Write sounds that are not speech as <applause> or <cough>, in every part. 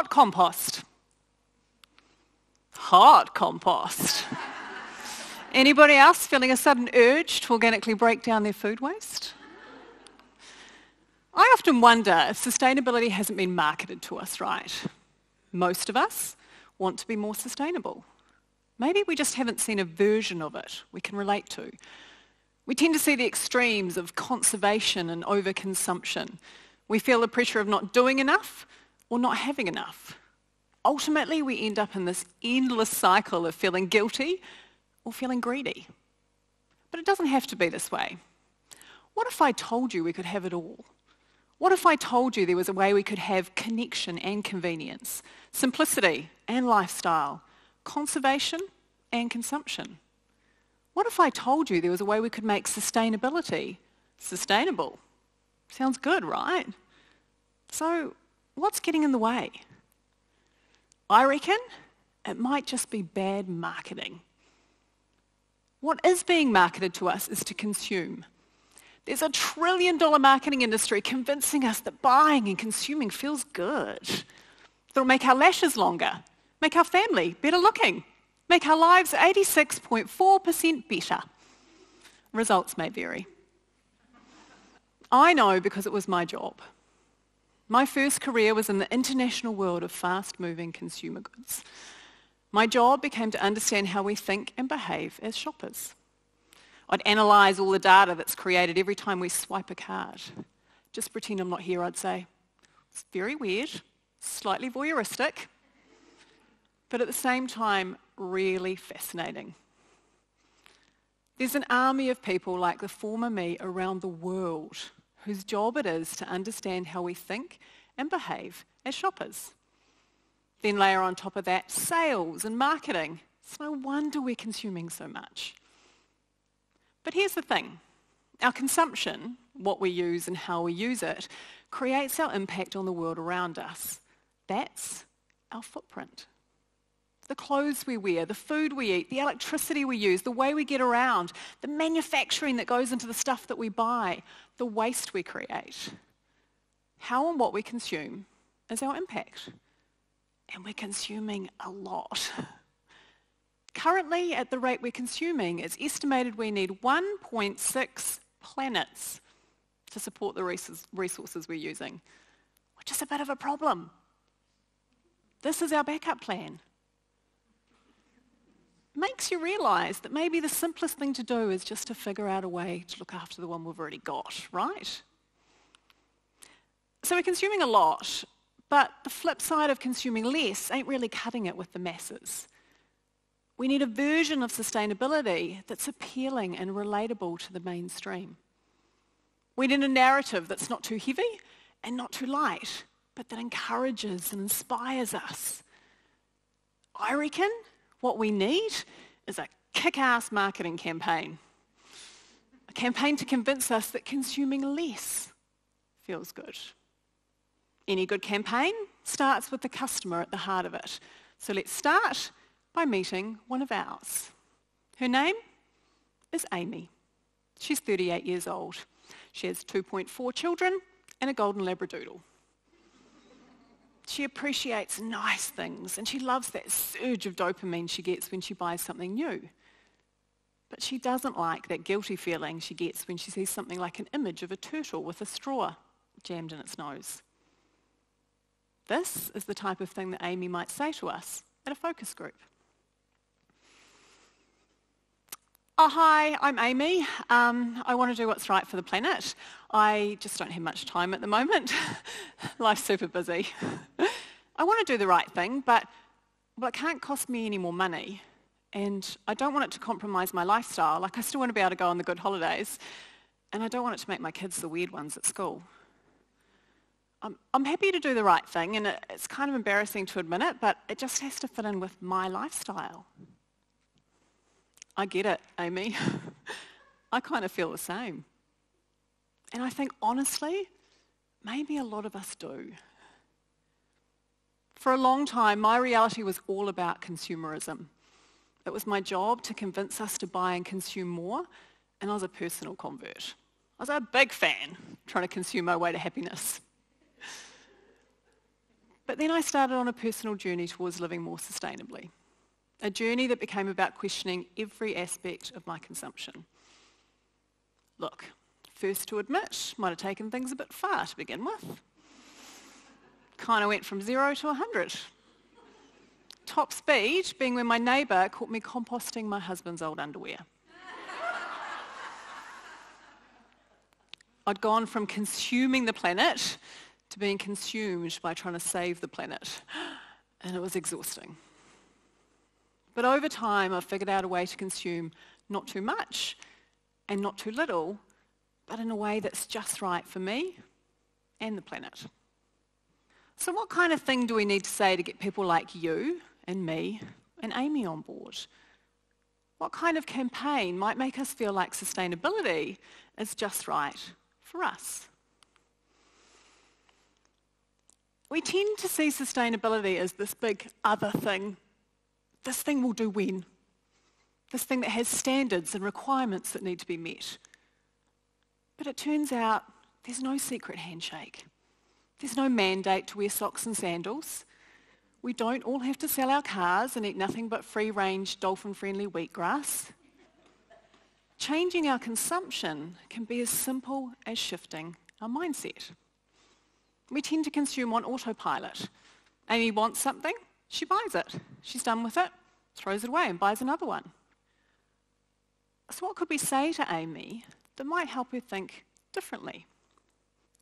hot compost. Hot compost. Anybody else feeling a sudden urge to organically break down their food waste? I often wonder if sustainability hasn't been marketed to us right. Most of us want to be more sustainable. Maybe we just haven't seen a version of it we can relate to. We tend to see the extremes of conservation and overconsumption. We feel the pressure of not doing enough or not having enough. Ultimately, we end up in this endless cycle of feeling guilty or feeling greedy. But it doesn't have to be this way. What if I told you we could have it all? What if I told you there was a way we could have connection and convenience, simplicity and lifestyle, conservation and consumption? What if I told you there was a way we could make sustainability sustainable? Sounds good, right? So what's getting in the way? I reckon it might just be bad marketing. What is being marketed to us is to consume. There's a trillion dollar marketing industry convincing us that buying and consuming feels good. It'll make our lashes longer, make our family better looking, make our lives 86.4% better. Results may vary. I know because it was my job. My first career was in the international world of fast-moving consumer goods. My job became to understand how we think and behave as shoppers. I'd analyse all the data that's created every time we swipe a card. Just pretend I'm not here, I'd say. It's very weird, slightly voyeuristic, but at the same time, really fascinating. There's an army of people like the former me around the world whose job it is to understand how we think and behave as shoppers. Then layer on top of that sales and marketing. It's no wonder we're consuming so much. But here's the thing. Our consumption, what we use and how we use it, creates our impact on the world around us. That's our footprint the clothes we wear, the food we eat, the electricity we use, the way we get around, the manufacturing that goes into the stuff that we buy, the waste we create. How and what we consume is our impact. And we're consuming a lot. Currently, at the rate we're consuming, it's estimated we need 1.6 planets to support the resources we're using, which is a bit of a problem. This is our backup plan makes you realise that maybe the simplest thing to do is just to figure out a way to look after the one we've already got, right? So we're consuming a lot, but the flip side of consuming less ain't really cutting it with the masses. We need a version of sustainability that's appealing and relatable to the mainstream. We need a narrative that's not too heavy and not too light, but that encourages and inspires us. I reckon what we need is a kick-ass marketing campaign. A campaign to convince us that consuming less feels good. Any good campaign starts with the customer at the heart of it. So let's start by meeting one of ours. Her name is Amy. She's 38 years old. She has 2.4 children and a golden labradoodle. She appreciates nice things and she loves that surge of dopamine she gets when she buys something new. But she doesn't like that guilty feeling she gets when she sees something like an image of a turtle with a straw jammed in its nose. This is the type of thing that Amy might say to us at a focus group. Oh, hi, I'm Amy. Um, I want to do what's right for the planet. I just don't have much time at the moment. <laughs> Life's super busy. I want to do the right thing, but well, it can't cost me any more money. And I don't want it to compromise my lifestyle. Like, I still want to be able to go on the good holidays. And I don't want it to make my kids the weird ones at school. I'm, I'm happy to do the right thing, and it, it's kind of embarrassing to admit it, but it just has to fit in with my lifestyle. I get it, Amy. <laughs> I kind of feel the same. And I think, honestly, maybe a lot of us do. For a long time, my reality was all about consumerism. It was my job to convince us to buy and consume more, and I was a personal convert. I was a big fan trying to consume my way to happiness. But then I started on a personal journey towards living more sustainably. A journey that became about questioning every aspect of my consumption. Look, first to admit, might have taken things a bit far to begin with. Kind of went from zero to 100. Top speed being when my neighbour caught me composting my husband's old underwear. I'd gone from consuming the planet to being consumed by trying to save the planet. And it was exhausting. But over time, I've figured out a way to consume not too much and not too little, but in a way that's just right for me and the planet. So what kind of thing do we need to say to get people like you and me and Amy on board? What kind of campaign might make us feel like sustainability is just right for us? We tend to see sustainability as this big other thing. This thing will do when? This thing that has standards and requirements that need to be met. But it turns out there's no secret handshake. There's no mandate to wear socks and sandals. We don't all have to sell our cars and eat nothing but free-range, dolphin-friendly wheatgrass. Changing our consumption can be as simple as shifting our mindset. We tend to consume on autopilot. Amy wants something, she buys it. She's done with it, throws it away and buys another one. So what could we say to Amy that might help her think differently?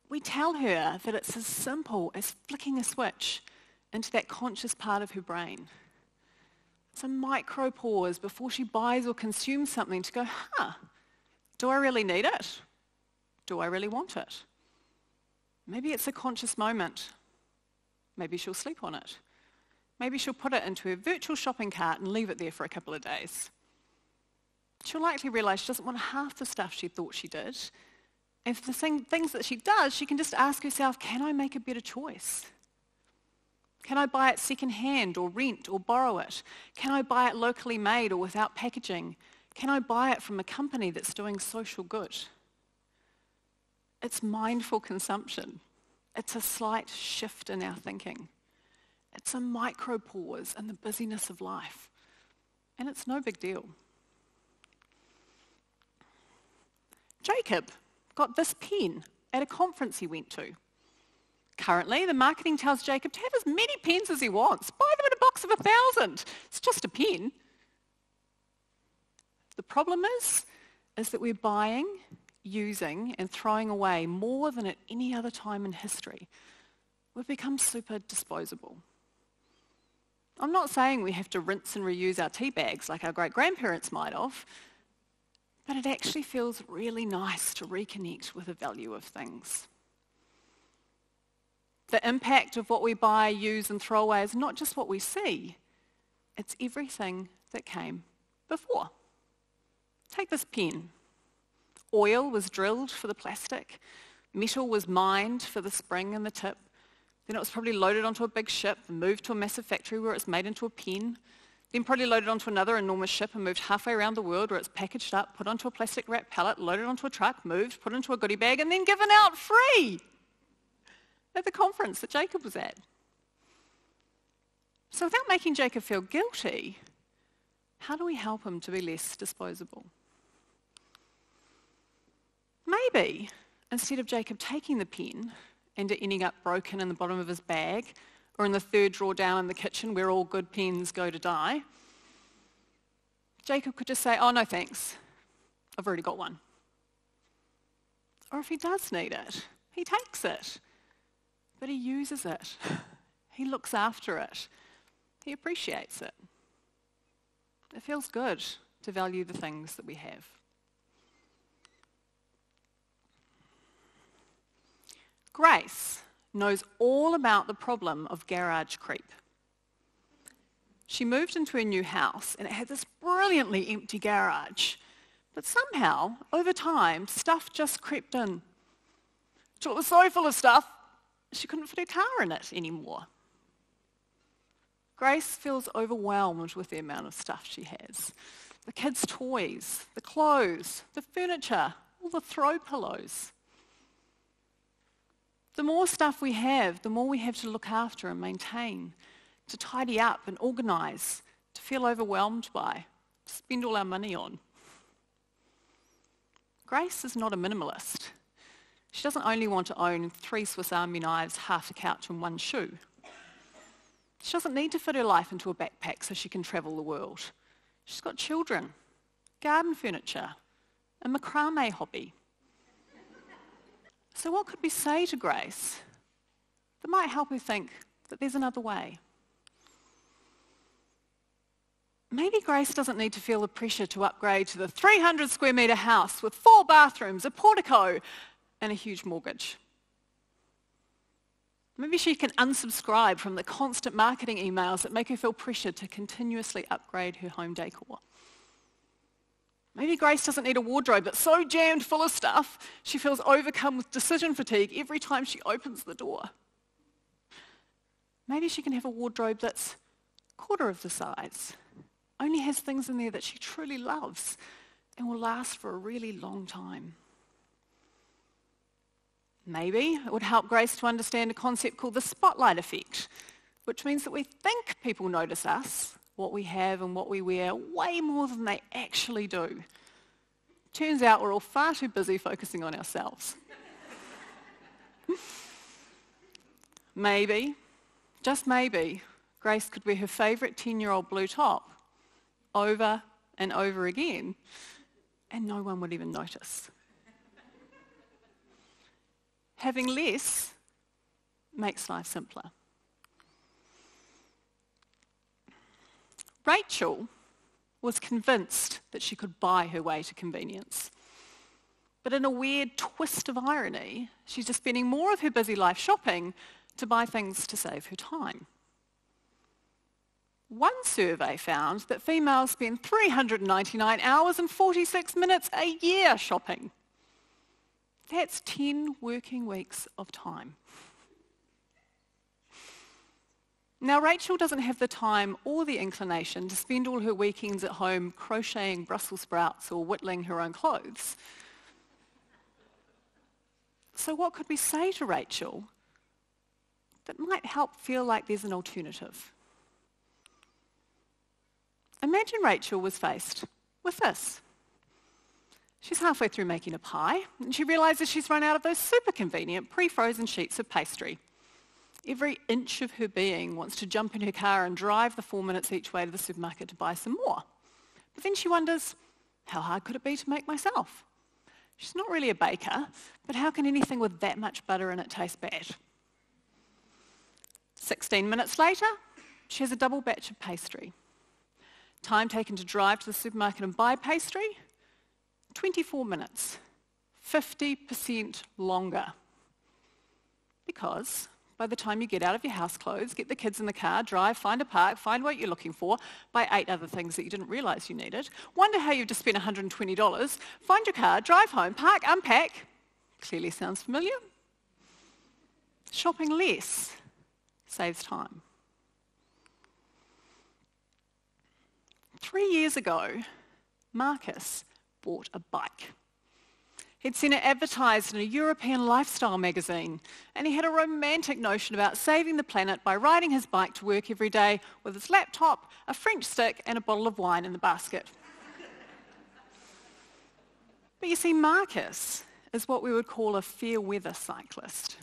We tell her that it's as simple as flicking a switch into that conscious part of her brain. It's a micro pause before she buys or consumes something to go, huh, do I really need it? Do I really want it? Maybe it's a conscious moment. Maybe she'll sleep on it. Maybe she'll put it into her virtual shopping cart and leave it there for a couple of days. She'll likely realize she doesn't want half the stuff she thought she did. And for the thing, things that she does, she can just ask herself, can I make a better choice? Can I buy it secondhand or rent or borrow it? Can I buy it locally made or without packaging? Can I buy it from a company that's doing social good? It's mindful consumption. It's a slight shift in our thinking. It's a micro pause in the busyness of life. And it's no big deal. Jacob got this pen at a conference he went to. Currently, the marketing tells Jacob to have as many pens as he wants. Buy them in a box of a thousand. It's just a pen. The problem is, is that we're buying using and throwing away more than at any other time in history. We've become super disposable. I'm not saying we have to rinse and reuse our tea bags like our great grandparents might have, but it actually feels really nice to reconnect with the value of things. The impact of what we buy, use, and throw away is not just what we see, it's everything that came before. Take this pen. Oil was drilled for the plastic. Metal was mined for the spring and the tip. Then it was probably loaded onto a big ship moved to a massive factory where it's made into a pen. Then probably loaded onto another enormous ship and moved halfway around the world where it's packaged up, put onto a plastic wrap pallet, loaded onto a truck, moved, put into a goodie bag, and then given out free at the conference that Jacob was at. So without making Jacob feel guilty, how do we help him to be less disposable? Maybe instead of Jacob taking the pen and ending up broken in the bottom of his bag or in the third drawer down in the kitchen where all good pens go to die, Jacob could just say, oh, no thanks. I've already got one. Or if he does need it, he takes it. But he uses it. <laughs> He looks after it. He appreciates it. It feels good to value the things that we have. Grace knows all about the problem of garage creep. She moved into a new house and it had this brilliantly empty garage. But somehow, over time, stuff just crept in. Till it was so full of stuff, she couldn't fit her car in it anymore. Grace feels overwhelmed with the amount of stuff she has. The kids' toys, the clothes, the furniture, all the throw pillows. The more stuff we have, the more we have to look after and maintain, to tidy up and organise, to feel overwhelmed by, to spend all our money on. Grace is not a minimalist. She doesn't only want to own three Swiss Army knives, half a couch and one shoe. She doesn't need to fit her life into a backpack so she can travel the world. She's got children, garden furniture, a macrame hobby. So what could we say to Grace that might help her think that there's another way? Maybe Grace doesn't need to feel the pressure to upgrade to the 300 square metre house with four bathrooms, a portico, and a huge mortgage. Maybe she can unsubscribe from the constant marketing emails that make her feel pressured to continuously upgrade her home decor. Maybe Grace doesn't need a wardrobe that's so jammed full of stuff she feels overcome with decision fatigue every time she opens the door. Maybe she can have a wardrobe that's quarter of the size, only has things in there that she truly loves and will last for a really long time. Maybe it would help Grace to understand a concept called the spotlight effect, which means that we think people notice us, what we have and what we wear, way more than they actually do. Turns out we're all far too busy focusing on ourselves. <laughs> maybe, just maybe, Grace could wear her favourite 10-year-old blue top over and over again, and no one would even notice. Having less makes life simpler. Rachel was convinced that she could buy her way to convenience. But in a weird twist of irony, she's just spending more of her busy life shopping to buy things to save her time. One survey found that females spend 399 hours and 46 minutes a year shopping. That's 10 working weeks of time. Now, Rachel doesn't have the time or the inclination to spend all her weekends at home crocheting Brussels sprouts or whittling her own clothes. So what could we say to Rachel that might help feel like there's an alternative? Imagine Rachel was faced with this. She's halfway through making a pie and she realises she's run out of those super convenient pre-frozen sheets of pastry. Every inch of her being wants to jump in her car and drive the four minutes each way to the supermarket to buy some more. But then she wonders, how hard could it be to make myself? She's not really a baker, but how can anything with that much butter in it taste bad? 16 minutes later, she has a double batch of pastry. Time taken to drive to the supermarket and buy pastry, 24 minutes, 50% longer. Because by the time you get out of your house clothes, get the kids in the car, drive, find a park, find what you're looking for, buy eight other things that you didn't realise you needed, wonder how you've just spent $120, find your car, drive home, park, unpack. Clearly sounds familiar. Shopping less saves time. Three years ago, Marcus bought a bike. He'd seen it advertised in a European lifestyle magazine, and he had a romantic notion about saving the planet by riding his bike to work every day with his laptop, a French stick, and a bottle of wine in the basket. but you see, Marcus is what we would call a fair weather cyclist.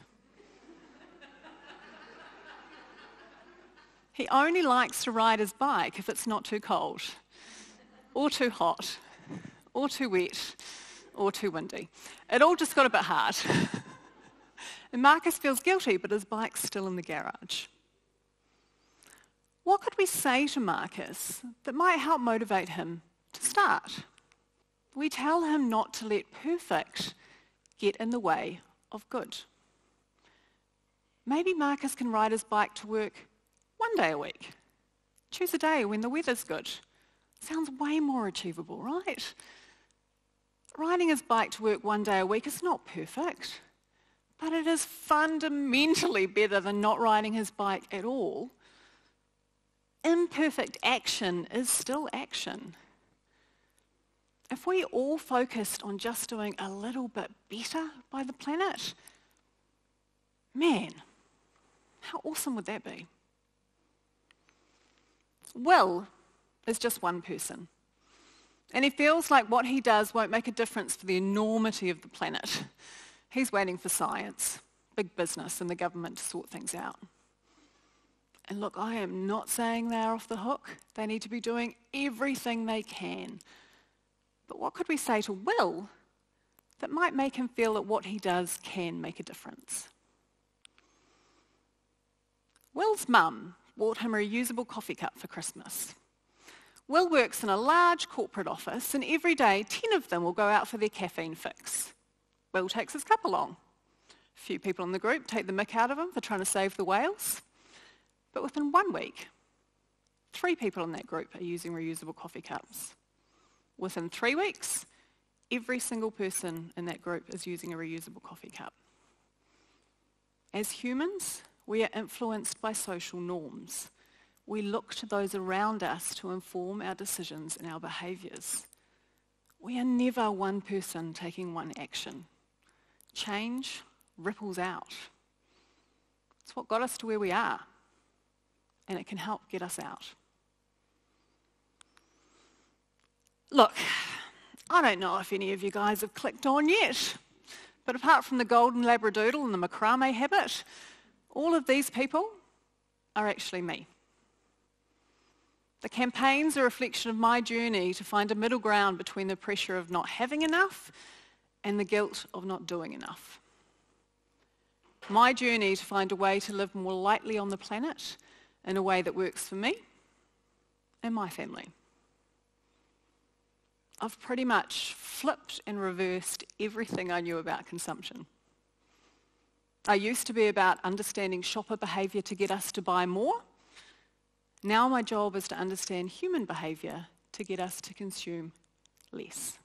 he only likes to ride his bike if it's not too cold or too hot or too wet, or too windy. It all just got a bit hard. <laughs> and Marcus feels guilty, but his bike's still in the garage. What could we say to Marcus that might help motivate him to start? We tell him not to let perfect get in the way of good. Maybe Marcus can ride his bike to work one day a week. Choose a day when the weather's good. Sounds way more achievable, right? Riding his bike to work one day a week is not perfect, but it is fundamentally better than not riding his bike at all. Imperfect action is still action. If we all focused on just doing a little bit better by the planet, Man, how awesome would that be? Will is just one person. And he feels like what he does won't make a difference for the enormity of the planet. <laughs> He's waiting for science, big business, and the government to sort things out. And look, I am not saying they're off the hook. They need to be doing everything they can. But what could we say to Will that might make him feel that what he does can make a difference? Will's mum bought him a reusable coffee cup for Christmas. Will works in a large corporate office, and every day 10 of them will go out for their caffeine fix. Will takes his cup along. A few people in the group take the mick out of him for trying to save the whales. But within one week, three people in that group are using reusable coffee cups. Within three weeks, every single person in that group is using a reusable coffee cup. As humans, we are influenced by social norms. We look to those around us to inform our decisions and our behaviours. We are never one person taking one action. Change ripples out. It's what got us to where we are and it can help get us out. Look, I don't know if any of you guys have clicked on yet, but apart from the golden labradoodle and the macrame habit, all of these people are actually me. The campaign's a reflection of my journey to find a middle ground between the pressure of not having enough and the guilt of not doing enough. My journey to find a way to live more lightly on the planet in a way that works for me and my family. I've pretty much flipped and reversed everything I knew about consumption. I used to be about understanding shopper behaviour to get us to buy more. Now my job is to understand human behaviour to get us to consume less.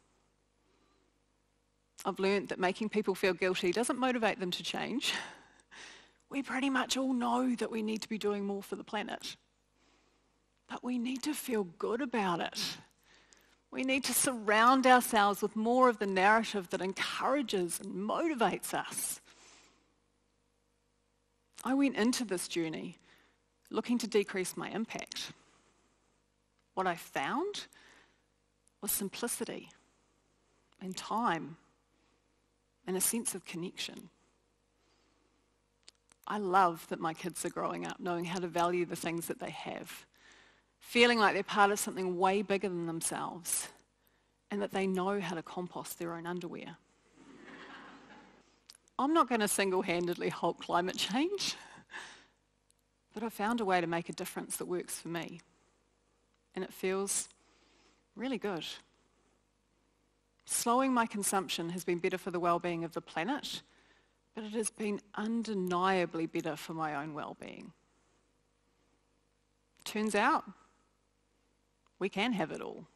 I've learned that making people feel guilty doesn't motivate them to change. <laughs> We pretty much all know that we need to be doing more for the planet. But we need to feel good about it. We need to surround ourselves with more of the narrative that encourages and motivates us. I went into this journey looking to decrease my impact. What I found was simplicity and time and a sense of connection. I love that my kids are growing up knowing how to value the things that they have, feeling like they're part of something way bigger than themselves, and that they know how to compost their own underwear. <laughs> I'm not going to single-handedly halt climate change, but I've found a way to make a difference that works for me. And it feels really good. Slowing my consumption has been better for the well-being of the planet but it has been undeniably better for my own well-being. Turns out, we can have it all.